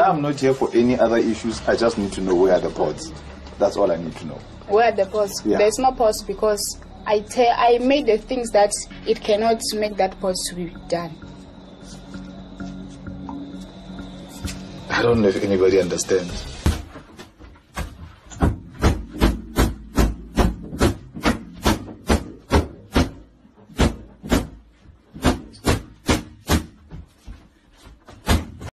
I'm not here for any other issues. I just need to know where are the pods. That's all I need to know. Where are the pods? Yeah. There's no pods because I tell I made the things that it cannot make that pods to be done. I don't know if anybody understands.